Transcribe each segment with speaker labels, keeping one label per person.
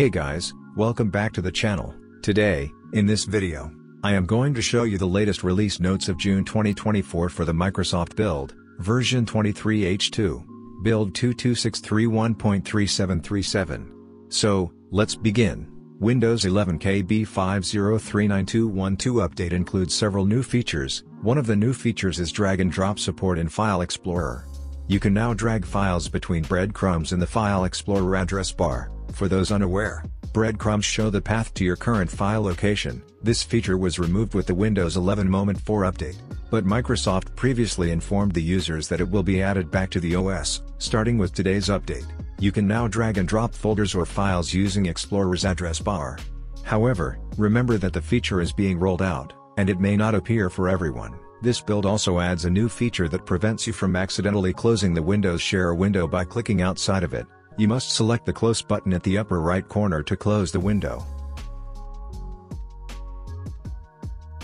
Speaker 1: Hey guys, welcome back to the channel. Today, in this video, I am going to show you the latest release notes of June 2024 for the Microsoft Build, version 23H2, build 22631.3737. So, let's begin. Windows 11 KB5039212 update includes several new features, one of the new features is drag and drop support in File Explorer. You can now drag files between breadcrumbs in the File Explorer address bar. For those unaware, breadcrumbs show the path to your current file location. This feature was removed with the Windows 11 Moment 4 update, but Microsoft previously informed the users that it will be added back to the OS, starting with today's update. You can now drag and drop folders or files using Explorer's address bar. However, remember that the feature is being rolled out, and it may not appear for everyone. This build also adds a new feature that prevents you from accidentally closing the Windows Share window by clicking outside of it. You must select the Close button at the upper right corner to close the window.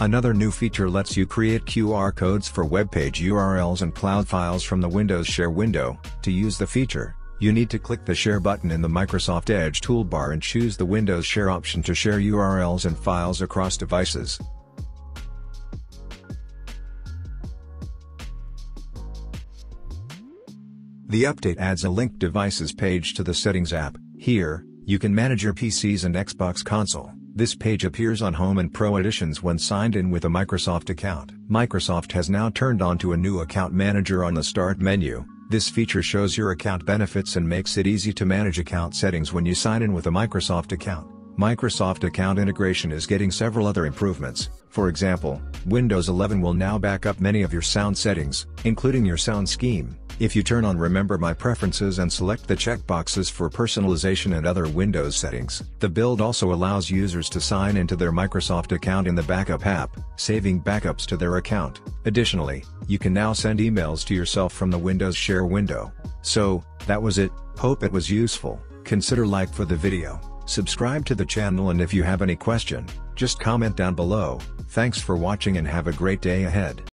Speaker 1: Another new feature lets you create QR codes for web page URLs and cloud files from the Windows Share window. To use the feature, you need to click the Share button in the Microsoft Edge toolbar and choose the Windows Share option to share URLs and files across devices. The update adds a linked devices page to the Settings app. Here, you can manage your PCs and Xbox console. This page appears on Home and Pro editions when signed in with a Microsoft account. Microsoft has now turned on to a new account manager on the Start menu. This feature shows your account benefits and makes it easy to manage account settings when you sign in with a Microsoft account. Microsoft account integration is getting several other improvements. For example, Windows 11 will now back up many of your sound settings, including your sound scheme. If you turn on Remember My Preferences and select the checkboxes for personalization and other Windows settings, the build also allows users to sign into their Microsoft account in the Backup app, saving backups to their account. Additionally, you can now send emails to yourself from the Windows Share window. So, that was it, hope it was useful, consider like for the video, subscribe to the channel and if you have any question, just comment down below, thanks for watching and have a great day ahead.